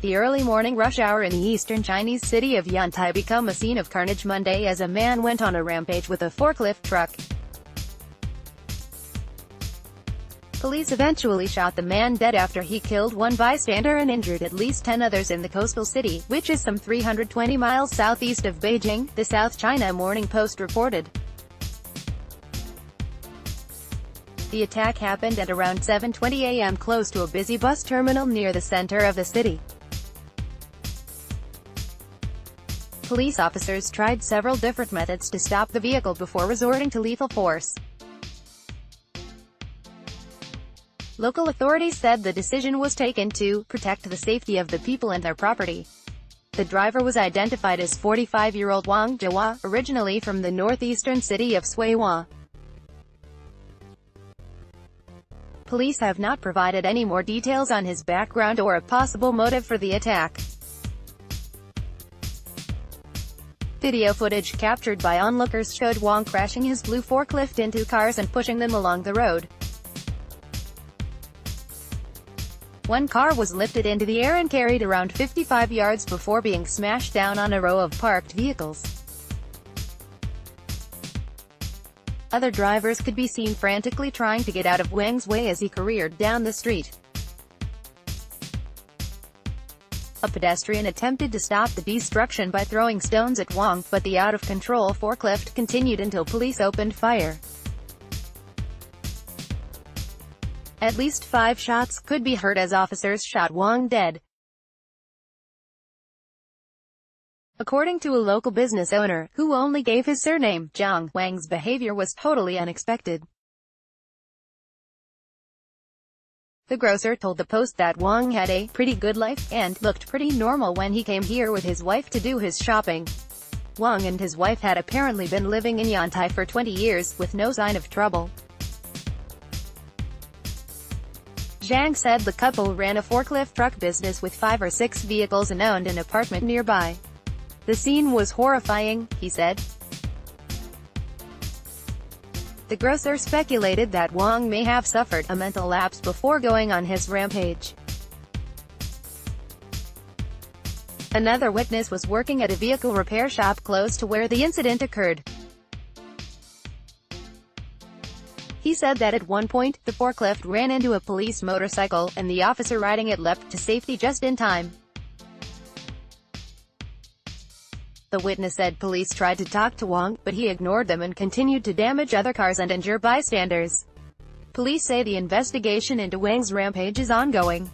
The early morning rush hour in the eastern Chinese city of Yantai became a scene of carnage Monday as a man went on a rampage with a forklift truck. Police eventually shot the man dead after he killed one bystander and injured at least 10 others in the coastal city, which is some 320 miles southeast of Beijing, the South China Morning Post reported. The attack happened at around 7.20 a.m. close to a busy bus terminal near the center of the city. Police officers tried several different methods to stop the vehicle before resorting to lethal force. Local authorities said the decision was taken to protect the safety of the people and their property. The driver was identified as 45-year-old Wang Jiahua, originally from the northeastern city of Suihua. Police have not provided any more details on his background or a possible motive for the attack. Video footage captured by onlookers showed Wang crashing his blue forklift into cars and pushing them along the road. One car was lifted into the air and carried around 55 yards before being smashed down on a row of parked vehicles. Other drivers could be seen frantically trying to get out of Wang's way as he careered down the street. A pedestrian attempted to stop the destruction by throwing stones at Wong, but the out-of-control forklift continued until police opened fire. At least five shots could be heard as officers shot Wong dead. According to a local business owner, who only gave his surname, Zhang, Wang's behavior was totally unexpected. The grocer told the Post that Wang had a pretty good life, and looked pretty normal when he came here with his wife to do his shopping. Wang and his wife had apparently been living in Yantai for 20 years, with no sign of trouble. Zhang said the couple ran a forklift truck business with five or six vehicles and owned an apartment nearby. The scene was horrifying, he said. The grocer speculated that Wong may have suffered a mental lapse before going on his rampage. Another witness was working at a vehicle repair shop close to where the incident occurred. He said that at one point, the forklift ran into a police motorcycle, and the officer riding it leapt to safety just in time. The witness said police tried to talk to Wang, but he ignored them and continued to damage other cars and injure bystanders. Police say the investigation into Wang's rampage is ongoing.